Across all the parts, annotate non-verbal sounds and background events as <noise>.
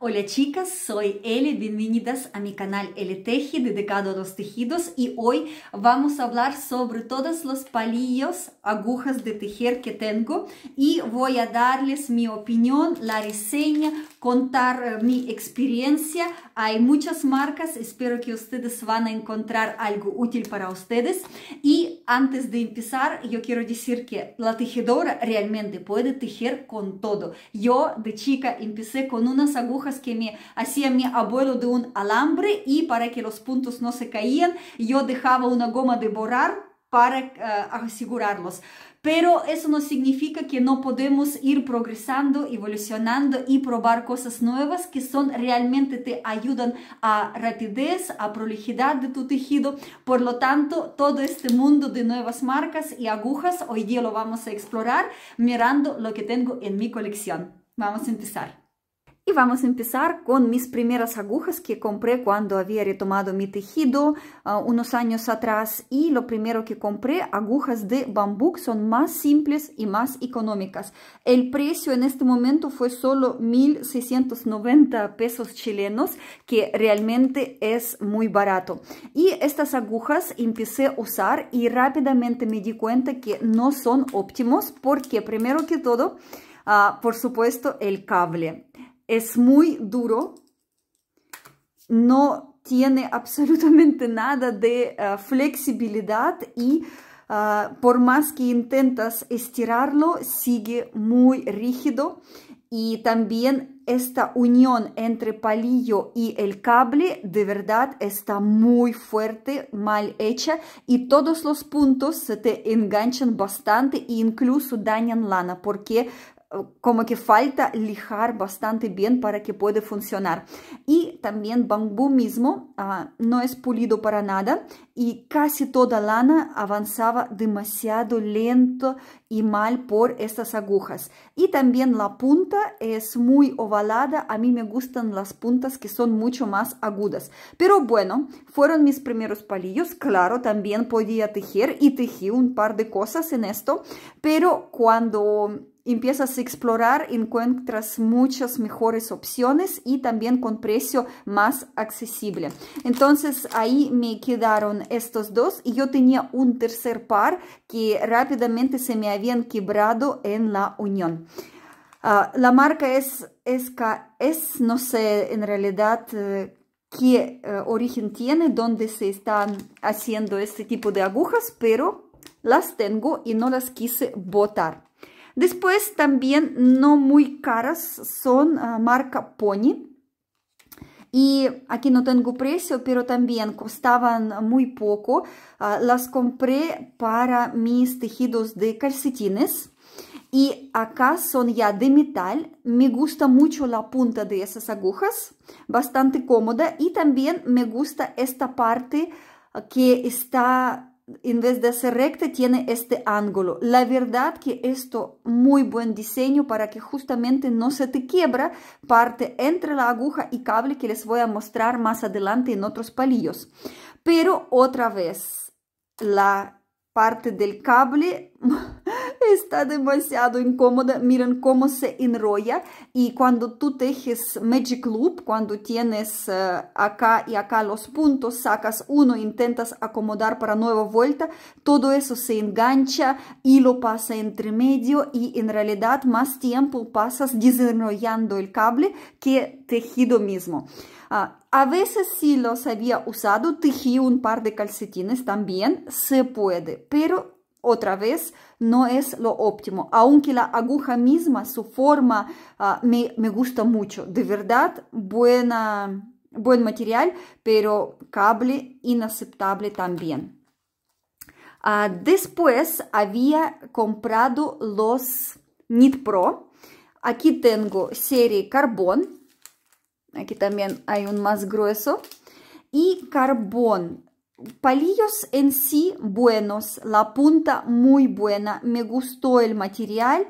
Hola chicas, soy Eli, bienvenidas a mi canal Eli Teji dedicado a los tejidos y hoy vamos a hablar sobre todos los palillos, agujas de tejer que tengo y voy a darles mi opinión, la reseña, contar eh, mi experiencia. Hay muchas marcas, espero que ustedes van a encontrar algo útil para ustedes y antes de empezar yo quiero decir que la tejedora realmente puede tejer con todo. Yo de chica empecé con unas agujas que me hacía mi abuelo de un alambre y para que los puntos no se caían, yo dejaba una goma de borrar para uh, asegurarlos. Pero eso no significa que no podemos ir progresando, evolucionando y probar cosas nuevas que son realmente te ayudan a rapidez, a prolijidad de tu tejido. Por lo tanto, todo este mundo de nuevas marcas y agujas hoy día lo vamos a explorar mirando lo que tengo en mi colección. Vamos a empezar. Y vamos a empezar con mis primeras agujas que compré cuando había retomado mi tejido uh, unos años atrás. Y lo primero que compré, agujas de bambú, son más simples y más económicas. El precio en este momento fue solo 1.690 pesos chilenos, que realmente es muy barato. Y estas agujas empecé a usar y rápidamente me di cuenta que no son óptimos porque primero que todo, uh, por supuesto, el cable es muy duro, no tiene absolutamente nada de uh, flexibilidad y uh, por más que intentas estirarlo, sigue muy rígido. Y también esta unión entre palillo y el cable de verdad está muy fuerte, mal hecha y todos los puntos se te enganchan bastante e incluso dañan lana porque como que falta lijar bastante bien para que pueda funcionar. Y también bambú mismo uh, no es pulido para nada y casi toda lana avanzaba demasiado lento y mal por estas agujas. Y también la punta es muy ovalada. A mí me gustan las puntas que son mucho más agudas. Pero bueno, fueron mis primeros palillos. Claro, también podía tejer y tejí un par de cosas en esto. Pero cuando empiezas a explorar, encuentras muchas mejores opciones y también con precio más accesible. Entonces ahí me quedaron estos dos y yo tenía un tercer par que rápidamente se me habían quebrado en la unión. Uh, la marca es, es, no sé en realidad uh, qué uh, origen tiene, dónde se están haciendo este tipo de agujas, pero las tengo y no las quise botar. Después también no muy caras son uh, marca Pony. Y aquí no tengo precio, pero también costaban muy poco. Uh, las compré para mis tejidos de calcetines. Y acá son ya de metal. Me gusta mucho la punta de esas agujas. Bastante cómoda. Y también me gusta esta parte que está en vez de ser recta, tiene este ángulo. La verdad que esto muy buen diseño para que justamente no se te quiebra parte entre la aguja y cable que les voy a mostrar más adelante en otros palillos. Pero otra vez, la parte del cable <laughs> está demasiado incómoda. Miren cómo se enrolla. Y cuando tú tejes Magic Loop, cuando tienes uh, acá y acá los puntos, sacas uno, intentas acomodar para nueva vuelta, todo eso se engancha y lo pasa entre medio y en realidad más tiempo pasas desenrollando el cable que tejido mismo. Uh, a veces si los había usado, tejí un par de calcetines también, se puede, pero otra vez no es lo óptimo, aunque la aguja misma, su forma uh, me, me, gusta mucho, de verdad, buena, buen material, pero cable inaceptable también. Uh, después había comprado los Knit Pro, aquí tengo serie carbón, aquí también hay un más grueso, y carbón palillos en sí buenos, la punta muy buena, me gustó el material,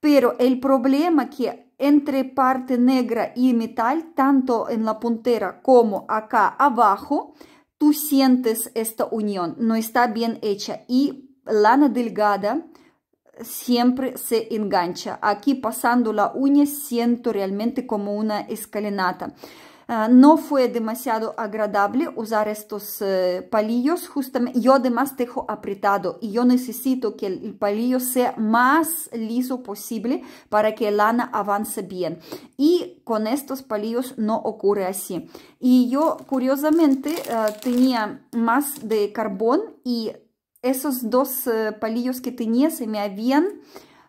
pero el problema que entre parte negra y metal, tanto en la puntera como acá abajo, tú sientes esta unión, no está bien hecha y lana delgada siempre se engancha. Aquí pasando la uña siento realmente como una escalinata. No fue demasiado agradable usar estos eh, palillos. Justamente, yo además dejo apretado y yo necesito que el, palillo sea más liso posible para que la lana avance bien. Y con estos palillos no ocurre así. Y yo curiosamente ah, tenía más de carbón y esos dos eh, palillos que tenía se me habían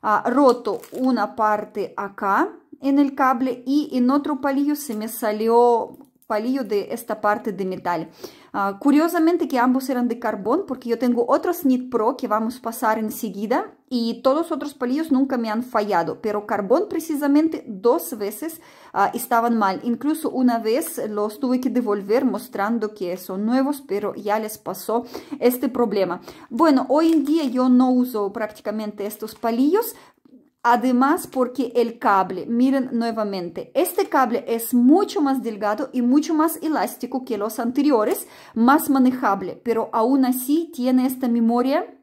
ah, roto una parte acá en el cable y en otro palillo se me salió palillo de esta parte de metal. Uh, curiosamente que ambos eran de carbón porque yo tengo otro Snit Pro que vamos a pasar enseguida y todos otros palillos nunca me han fallado, pero carbón precisamente dos veces uh, estaban mal. Incluso una vez los tuve que devolver mostrando que son nuevos, pero ya les pasó este problema. Bueno, hoy en día yo no uso prácticamente estos palillos, Además, porque el cable, miren nuevamente, este cable es mucho más delgado y mucho más elástico que los anteriores, más manejable, pero aún así tiene esta memoria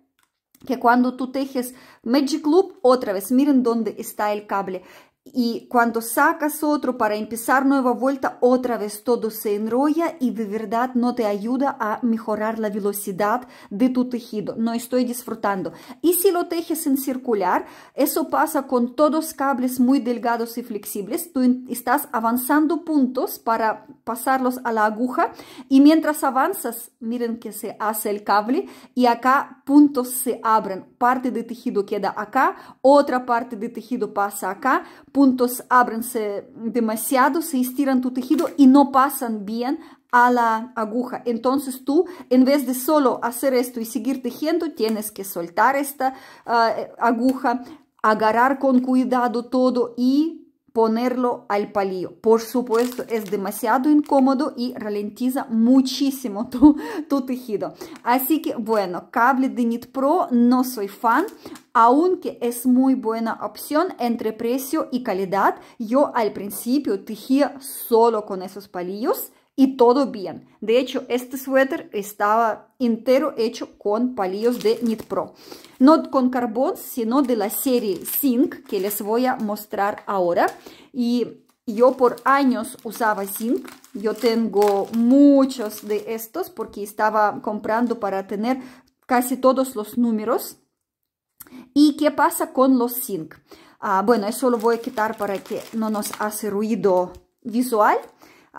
que cuando tú tejes Magic Loop, otra vez, miren dónde está el cable y cuando sacas otro para empezar nueva vuelta, otra vez todo se enrolla y de verdad no te ayuda a mejorar la velocidad de tu tejido. No estoy disfrutando. Y si lo tejes en circular, eso pasa con todos cables muy delgados y flexibles. Tú estás avanzando puntos para pasarlos a la aguja y mientras avanzas, miren que se hace el cable y acá puntos se abren. Parte de tejido queda acá, otra parte de tejido pasa acá, puntos ábrense demasiado, se estiran tu tejido y no pasan bien a la aguja. Entonces tú, en vez de solo hacer esto y seguir tejiendo, tienes que soltar esta uh, aguja, agarrar con cuidado todo y ponerlo al palillo. Por supuesto, es demasiado incómodo y ralentiza muchísimo <laughs> tu, tu tejido. Así que, bueno, cable de Knit Pro no soy fan, aunque es muy buena opción entre precio y calidad. Yo al principio tejía solo con esos palillos y todo bien. De hecho, este suéter estaba entero hecho con palillos de Knit Pro. No con carbón, sino de la serie Zinc, que les voy a mostrar ahora. Y yo por años usaba Zinc. Yo tengo muchos de estos porque estaba comprando para tener casi todos los números. ¿Y qué pasa con los Zinc? Ah, bueno, eso lo voy a quitar para que no nos hace ruido visual.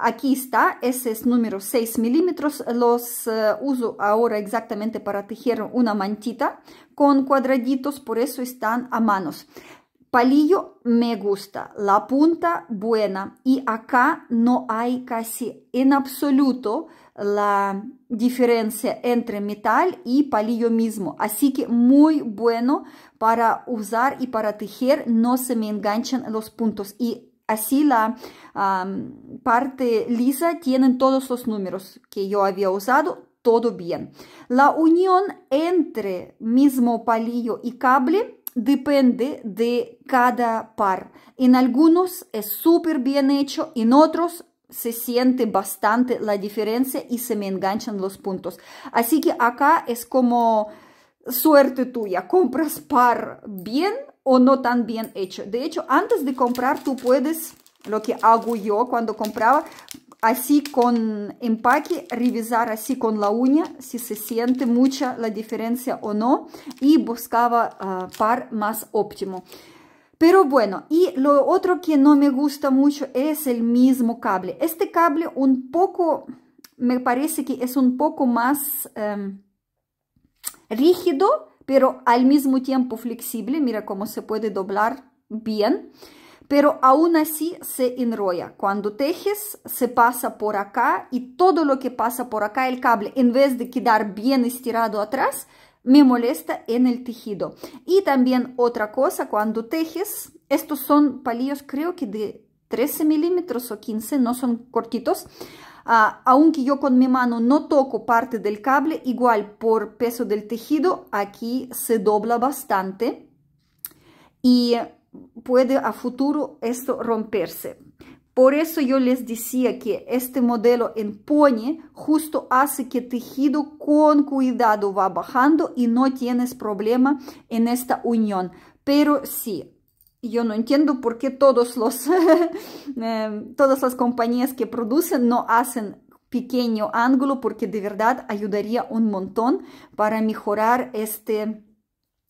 Aquí está, ese es número 6 milímetros, los uh, uso ahora exactamente para tejer una mantita con cuadraditos, por eso están a manos. Palillo me gusta, la punta buena y acá no hay casi en absoluto la diferencia entre metal y palillo mismo. Así que muy bueno para usar y para tejer, no se me enganchan los puntos. Y Así la parte lisa tienen todos los números que yo había usado, todo bien. La unión entre mismo palillo y cable depende de cada par. En algunos es súper bien hecho, en otros se siente bastante la diferencia y se me enganchan los puntos. Así que acá es como suerte tuya, compras par bien o no tan bien hecho. De hecho, antes de comprar tú puedes, lo que hago yo cuando compraba, así con empaque, revisar así con la uña si se siente mucha la diferencia o no y buscaba uh, par más óptimo. Pero bueno, y lo otro que no me gusta mucho es el mismo cable. Este cable un poco, me parece que es un poco más um, rígido pero al mismo tiempo flexible. Mira cómo se puede doblar bien. Pero aún así se enrolla. Cuando tejes, se pasa por acá y todo lo que pasa por acá, el cable, en vez de quedar bien estirado atrás, me molesta en el tejido. Y también otra cosa, cuando tejes, estos son palillos creo que de 13 milímetros o 15, no son cortitos. Ah, aunque yo con mi mano no toco parte del cable, igual por peso del tejido, aquí se dobla bastante y puede a futuro esto romperse. Por eso yo les decía que este modelo en pony justo hace que tejido con cuidado va bajando y no tienes problema en esta unión. Pero sí, yo no entiendo por qué todos los, <laughs> eh, todas las compañías que producen no hacen pequeño ángulo porque de verdad ayudaría un montón para mejorar este,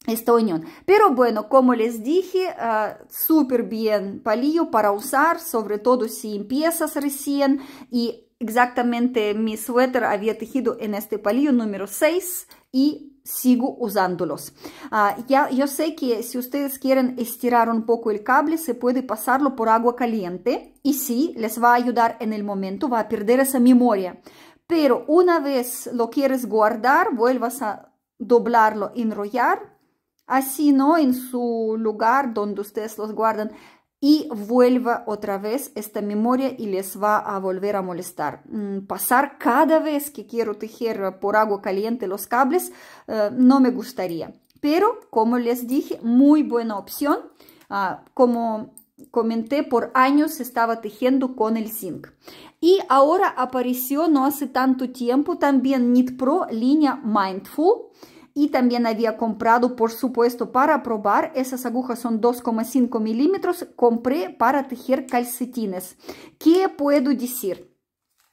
esta unión. Pero bueno, como les dije, uh, súper bien palillo para usar, sobre todo si empiezas recién y exactamente mi suéter había tejido en este palillo número 6 y sigo usándolos. Uh, ya, yo sé que si ustedes quieren estirar un poco el cable, se puede pasarlo por agua caliente y sí, les va a ayudar en el momento, va a perder esa memoria. Pero una vez lo quieres guardar, vuelvas a doblarlo, enrollar así no en su lugar donde ustedes los guardan y vuelva otra vez esta memoria y les va a volver a molestar. Mm, pasar cada vez que quiero tejer por agua caliente los cables eh, no me gustaría. Pero como les dije, muy buena opción. Ah, como comenté, por años estaba tejiendo con el zinc. Y ahora apareció no hace tanto tiempo también Knit Pro línea Mindful y también había comprado, por supuesto, para probar. Esas agujas son 2,5 milímetros. Compré para tejer calcetines. ¿Qué puedo decir?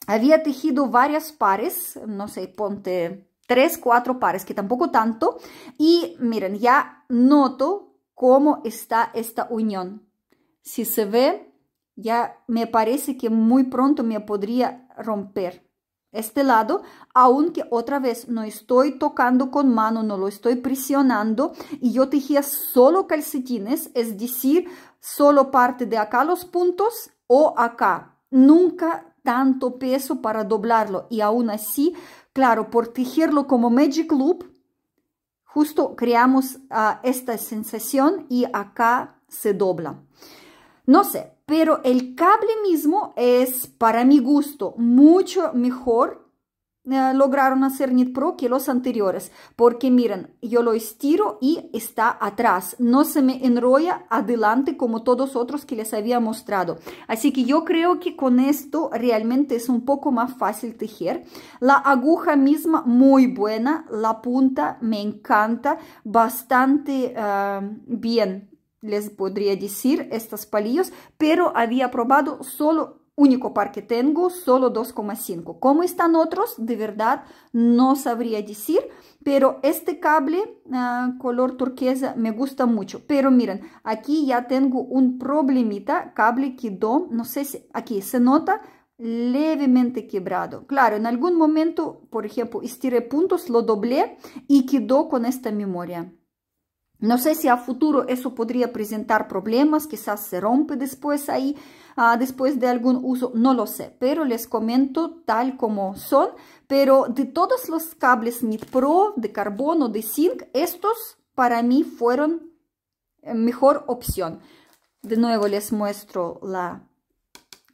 Había tejido varias pares, no sé, ponte 3, 4 pares, que tampoco tanto. Y miren, ya noto cómo está esta unión. Si se ve, ya me parece que muy pronto me podría romper este lado, aunque otra vez no estoy tocando con mano, no lo estoy presionando y yo tejía solo calcetines, es decir, solo parte de acá los puntos o acá, nunca tanto peso para doblarlo y aún así, claro, por tejerlo como Magic Loop, justo creamos uh, esta sensación y acá se dobla. No sé, pero el cable mismo es para mi gusto mucho mejor eh, lograron hacer Knit Pro que los anteriores porque miren yo lo estiro y está atrás. No se me enrolla adelante como todos otros que les había mostrado. Así que yo creo que con esto realmente es un poco más fácil tejer. La aguja misma muy buena. La punta me encanta. Bastante uh, bien les podría decir estos palillos, pero había probado solo, único par que tengo, solo 2,5. ¿Cómo están otros? De verdad no sabría decir, pero este cable uh, color turquesa me gusta mucho. Pero miren, aquí ya tengo un problemita, cable quedó, no sé si aquí se nota, levemente quebrado. Claro, en algún momento, por ejemplo, estiré puntos, lo doblé y quedó con esta memoria. No sé si a futuro eso podría presentar problemas, quizás se rompe después ahí, uh, después de algún uso, no lo sé, pero les comento tal como son. Pero de todos los cables Knit Pro, de carbono, de zinc, estos para mí fueron eh, mejor opción. De nuevo les muestro la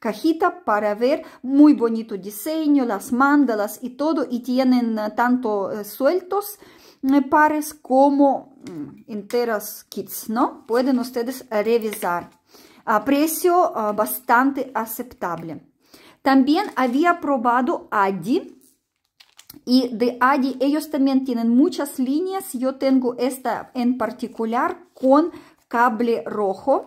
cajita para ver muy bonito diseño, las mandalas y todo, y tienen uh, tanto uh, sueltos pares como mm, enteras kits, ¿no? Pueden ustedes revisar. A precio uh, bastante aceptable. También había probado Adi. Y de Adi ellos también tienen muchas líneas. Yo tengo esta en particular con cable rojo.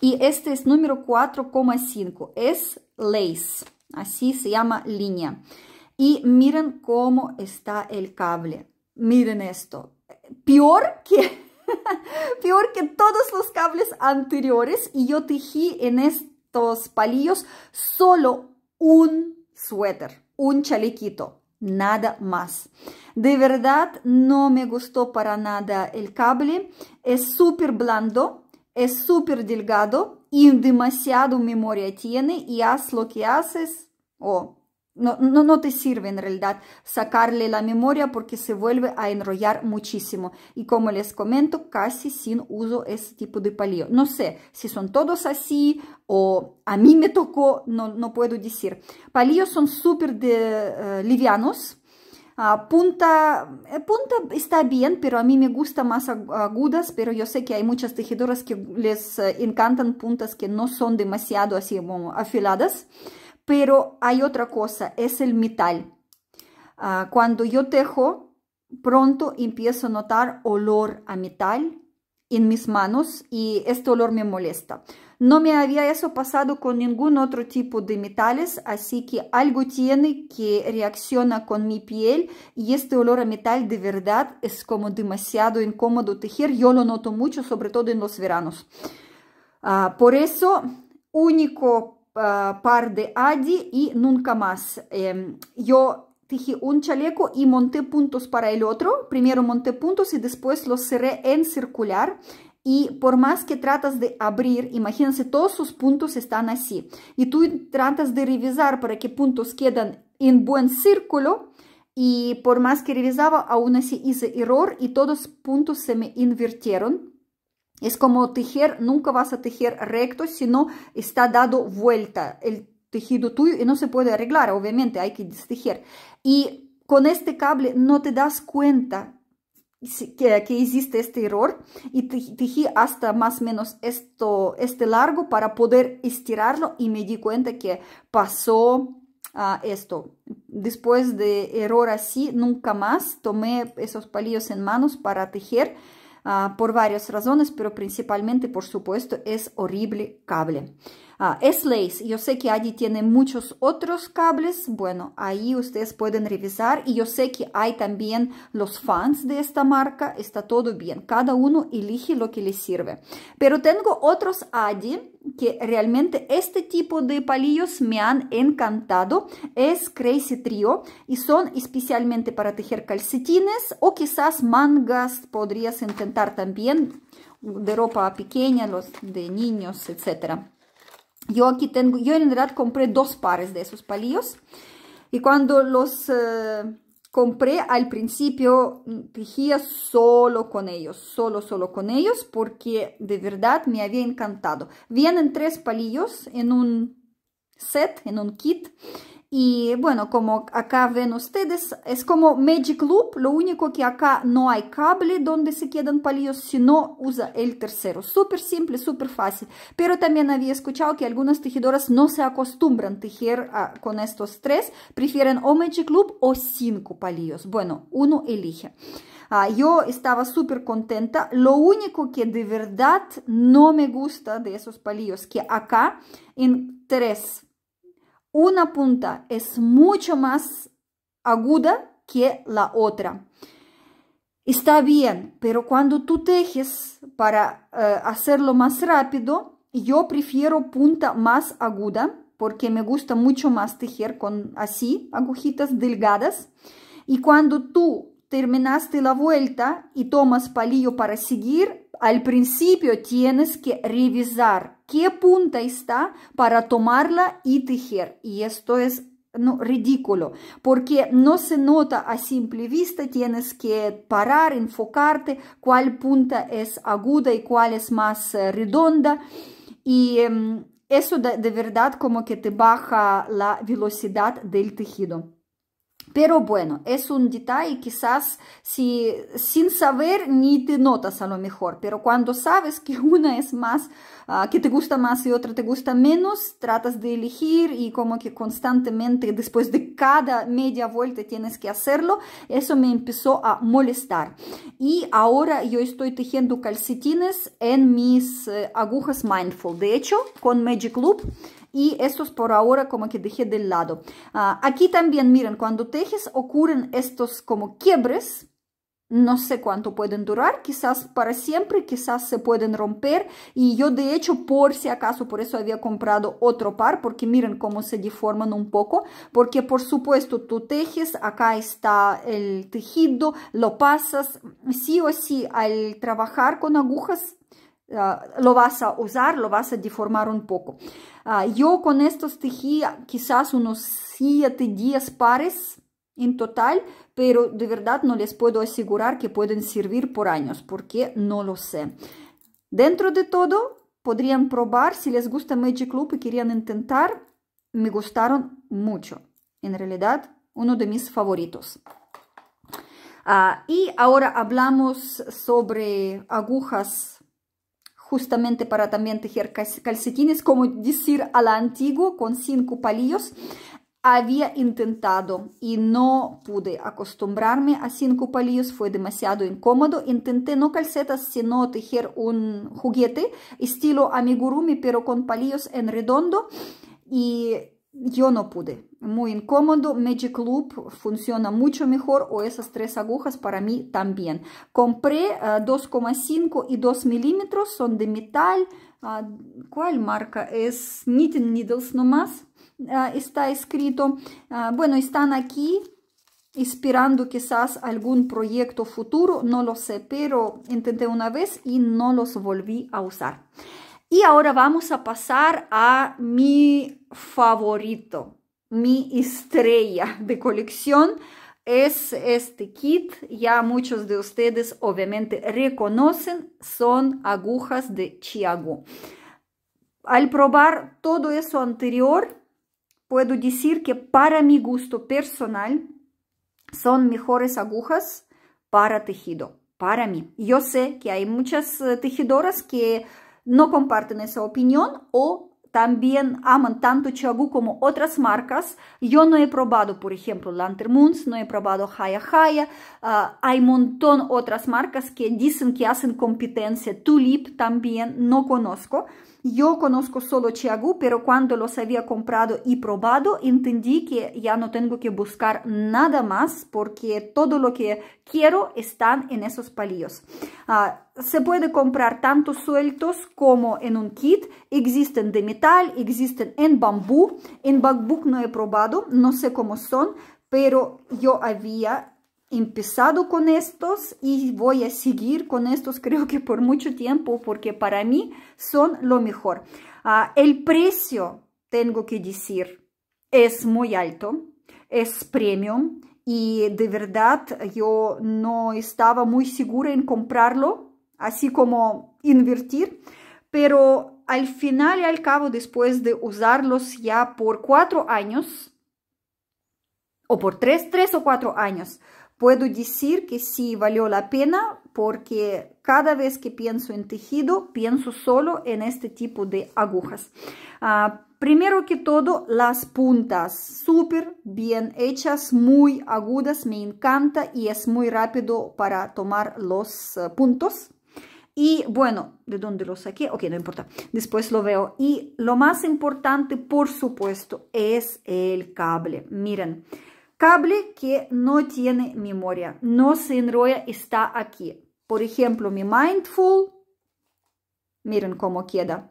Y este es número 4,5. Es lace. Así se llama línea. Y miren cómo está el cable. Miren esto. Peor que, <laughs> peor que todos los cables anteriores. Y yo tejí en estos palillos solo un suéter, un chalequito. Nada más. De verdad no me gustó para nada el cable. Es súper blando, es súper delgado y demasiado memoria tiene y haz lo que haces. Oh, no, no, te sirve en realidad sacarle la memoria porque se vuelve a enrollar muchísimo. Y como les comento, casi sin uso ese tipo de palillo. No sé si son todos así o a mí me tocó, no, no puedo decir. Palillos son súper uh, livianos. Ah, punta, eh, punta está bien, pero a mí me gusta más agudas, pero yo sé que hay muchas tejedoras que les eh, encantan puntas que no son demasiado así como afiladas. Pero hay otra cosa, es el metal. Ah, cuando yo tejo, pronto empiezo a notar olor a metal en mis manos y este olor me molesta. No me había eso pasado con ningún otro tipo de metales, así que algo tiene que reacciona con mi piel y este olor a metal de verdad es como demasiado incómodo tejer. Yo lo noto mucho, sobre todo en los veranos. Ah, por eso, único par de Adi y nunca más. Yo tejí un chaleco y monté puntos para el otro. Primero monté puntos y después los cerré en circular y por más que tratas de abrir, imagínense, todos sus puntos están así. Y tú tratas de revisar para que puntos quedan en buen círculo. Y por más que revisaba, aún así hice error y todos puntos se me invirtieron. Es como tejer, nunca vas a tejer recto, sino está dado vuelta el tejido tuyo y no se puede arreglar, obviamente hay que destejer. Y con este cable no te das cuenta que, existe este error y tejí hasta más o menos esto, este largo para poder estirarlo y me di cuenta que pasó uh, esto. Después de error así, nunca más tomé esos palillos en manos para tejer por varias razones, pero principalmente, por supuesto, es horrible cable. Ah, es lace. Yo sé que allí tiene muchos otros cables. Bueno, ahí ustedes pueden revisar. Y yo sé que hay también los fans de esta marca. Está todo bien. Cada uno elige lo que le sirve. Pero tengo otros allí que realmente este tipo de palillos me han encantado. Es Crazy Trio y son especialmente para tejer calcetines o quizás mangas. Podrías intentar también de ropa pequeña, los de niños, etcétera. Yo aquí tengo, yo en realidad compré dos pares de esos palillos y cuando los eh, compré al principio tejía solo con ellos, solo, solo con ellos porque de verdad me había encantado. Vienen tres palillos en un set, en un kit y bueno, como acá ven ustedes, es como Magic Loop, lo único que acá no hay cable donde se quedan palillos, sino usa el tercero. Súper simple, súper fácil. Pero también había escuchado que algunas tejedoras no se acostumbran a tejer ah, con estos tres, prefieren o Magic Loop o cinco palillos. Bueno, uno elige. Ah, yo estaba súper contenta. Lo único que de verdad no me gusta de esos palillos, que acá en tres una punta es mucho más aguda que la otra. Está bien, pero cuando tú tejes para eh, hacerlo más rápido, yo prefiero punta más aguda porque me gusta mucho más tejer con así, agujitas delgadas. Y cuando tú terminaste la vuelta y tomas palillo para seguir, al principio tienes que revisar qué punta está para tomarla y tejer. Y esto es ridículo, porque no se nota a simple vista, tienes que parar, enfocarte cuál punta es aguda y cuál es más eh, redonda. Y em, eso de verdad como que te baja la velocidad del tejido. Pero bueno, es un detalle quizás si sin saber ni te notas a lo mejor, pero cuando sabes que <laughs> una es más, uh, que te gusta más y otra te gusta menos, tratas de elegir y como que constantemente después de cada media vuelta tienes que hacerlo, eso me empezó a molestar. Y ahora yo estoy tejiendo calcetines en mis uh, agujas Mindful. De hecho, con Magic Loop y estos por ahora como que dejé del lado. Ah, aquí también, miren, cuando tejes ocurren estos como quiebres, no sé cuánto pueden durar, quizás para siempre, quizás se pueden romper. Y yo de hecho por si acaso, por eso había comprado otro par, porque miren cómo se deforman un poco, porque por supuesto tú tejes, acá está el tejido, lo pasas, sí o sí al trabajar con agujas Ah, lo vas a usar, lo vas a deformar un poco. Ah, yo con estos tejí quizás unos 7, 10 pares en total, pero de verdad no les puedo asegurar que pueden servir por años, porque no lo sé. Dentro de todo, podrían probar si les gusta Magic Loop y querían intentar. Me gustaron mucho. En realidad, uno de mis favoritos. Ah, y ahora hablamos sobre agujas justamente para también tejer calcetines, como decir a la antigua, con cinco palillos. Había intentado y no pude acostumbrarme a cinco palillos, fue demasiado incómodo. Intenté no calcetas, sino tejer un juguete estilo amigurumi, pero con palillos en redondo y yo no pude. Muy incómodo. Magic Loop funciona mucho mejor o esas tres agujas para mí también. Compré 2,5 y 2 milímetros, son de metal. Ah, ¿Cuál marca? Es Knitting Needles nomás. Ah, está escrito. Ah, bueno, están aquí esperando quizás algún proyecto futuro, no lo sé, pero intenté una vez y no los volví a usar. Y ahora vamos a pasar a mi favorito, mi estrella de colección. Es este kit, ya muchos de ustedes obviamente reconocen, son agujas de Chiago. Al probar todo eso anterior, puedo decir que para mi gusto personal son mejores agujas para tejido, para mí. Yo sé que hay muchas eh, tejedoras que no comparten esa opinión o también aman tanto Chiagu como otras marcas. Yo no he probado, por ejemplo, Lantern Moons, no he probado Haya Haya. Ah, hay montón otras marcas que dicen que hacen competencia. Tulip también no conozco. Yo conozco solo Chiagu, pero cuando los había comprado y probado, entendí que ya no tengo que buscar nada más porque todo lo que quiero están en esos palillos. Ah, se puede comprar tanto sueltos como en un kit. Existen de metal, existen en bambú. En bambú no he probado, no sé cómo son, pero yo había empezado con estos y voy a seguir con estos <laughs> creo que por mucho tiempo porque para mí son lo mejor. Ah, el precio, tengo que decir, es muy alto, es premium y de verdad yo no estaba muy segura en comprarlo, así como invertir, pero al final y al cabo después de usarlos ya por cuatro años, o por tres, tres o cuatro años, Puedo decir que sí valió la pena porque cada vez que pienso en tejido, pienso solo en este tipo de agujas. Ah, primero que todo, las puntas súper bien hechas, muy agudas, me encanta y es muy rápido para tomar los eh, puntos. Y bueno, ¿de dónde lo saqué? Ok, no importa, después lo veo. Y lo más importante, por supuesto, es el cable. Miren, Cable que no tiene memoria, no se enrolla, está aquí. Por ejemplo, mi Mindful, miren cómo queda.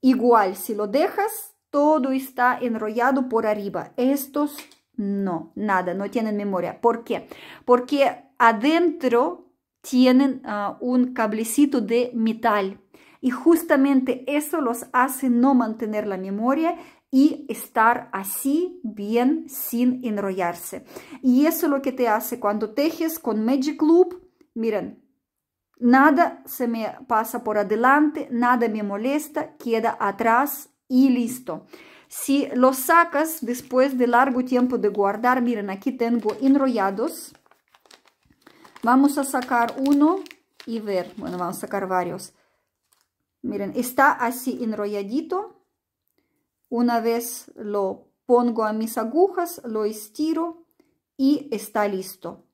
Igual, si lo dejas, todo está enrollado por arriba. Estos no, nada, no tienen memoria. ¿Por qué? Porque adentro tienen ah, un cablecito de metal y justamente eso los hace no mantener la memoria y estar así bien sin enrollarse. Y eso es lo que te hace cuando tejes con Magic Loop. Miren, nada se me pasa por adelante, nada me molesta, queda atrás y listo. Si lo sacas después de largo tiempo de guardar, miren, aquí tengo enrollados. Vamos a sacar uno y ver, bueno, vamos a sacar varios. Miren, está así enrolladito una vez lo pongo a mis agujas, lo estiro y está listo.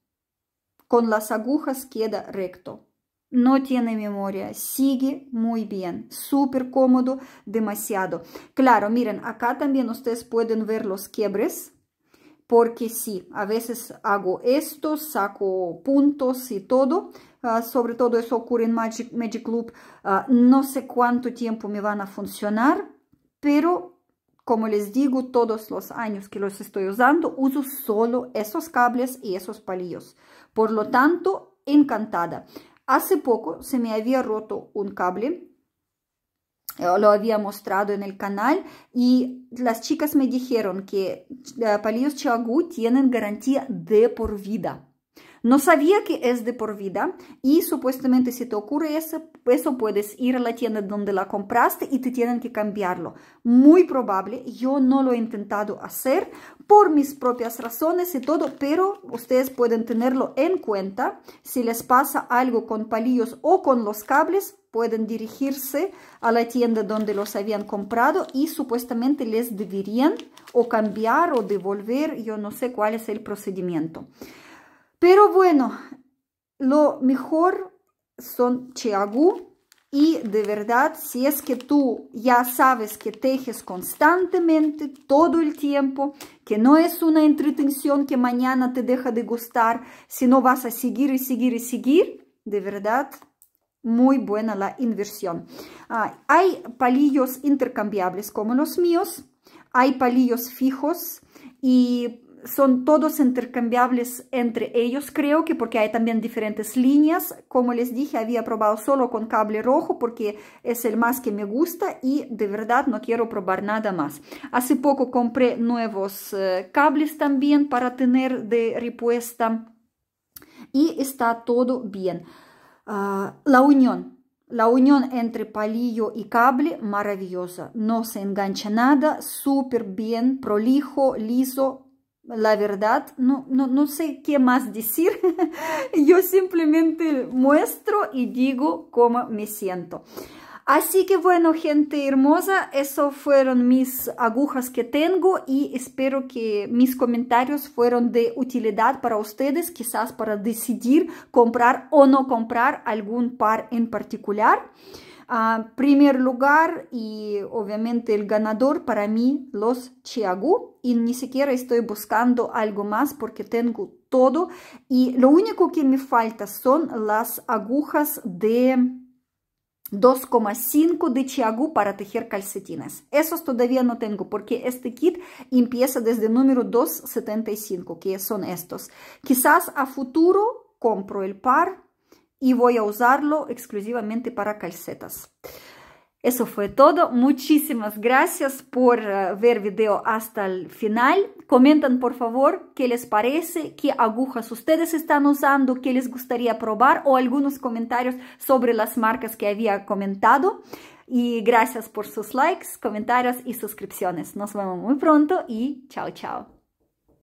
Con las agujas queda recto. No tiene memoria, sigue muy bien, súper cómodo, demasiado. Claro, miren, acá también ustedes pueden ver los quiebres, porque sí, a veces hago esto, saco puntos y todo, ah, sobre todo eso ocurre en Magic, Magic Loop, ah, no sé cuánto tiempo me van a funcionar, pero como les digo, todos los años que los estoy usando, uso solo esos cables y esos palillos. Por lo tanto, encantada. Hace poco se me había roto un cable, eh, lo había mostrado en el canal y las chicas me dijeron que eh, palillos Chiagu tienen garantía de por vida. No sabía que es de por vida y supuestamente si te ocurre eso, eso puedes ir a la tienda donde la compraste y te tienen que cambiarlo. Muy probable, yo no lo he intentado hacer por mis propias razones y todo, pero ustedes pueden tenerlo en cuenta. Si les pasa algo con palillos o con los cables, pueden dirigirse a la tienda donde los habían comprado y supuestamente les deberían o cambiar o devolver, yo no sé cuál es el procedimiento. Pero bueno, lo mejor son chiagú y de verdad, si es que tú ya sabes que tejes constantemente, todo el tiempo, que no es una entretención que mañana te deja de gustar, sino vas a seguir y seguir y seguir, de verdad, muy buena la inversión. Ah, hay palillos intercambiables como los míos, hay palillos fijos y son todos intercambiables entre ellos, creo que porque hay también diferentes líneas. Como les dije, había probado solo con cable rojo porque es el más que me gusta y de verdad no quiero probar nada más. Hace poco compré nuevos eh, cables también para tener de repuesta y está todo bien. Ah, la unión, la unión entre palillo y cable, maravillosa. No se engancha nada, súper bien, prolijo, liso. La verdad, no, no, no sé qué más decir. <laughs> Yo simplemente muestro y digo cómo me siento. Así que bueno, gente hermosa, eso fueron mis agujas que tengo y espero que mis comentarios fueron de utilidad para ustedes, quizás para decidir comprar o no comprar algún par en particular. Uh, primer lugar y obviamente el ganador para mí los Chiagu y ni siquiera estoy buscando algo más porque tengo todo y lo único que me falta son las agujas de 2,5 de Chiagu para tejer calcetines. Esos todavía no tengo porque este kit empieza desde número 275, que son estos. Quizás a futuro compro el par y voy a usarlo exclusivamente para calcetas. Eso fue todo. Muchísimas gracias por uh, ver video hasta el final. Comentan por favor qué les parece, qué agujas ustedes están usando, qué les gustaría probar o algunos comentarios sobre las marcas que había comentado. Y gracias por sus likes, comentarios y suscripciones. Nos vemos muy pronto y chao, chao.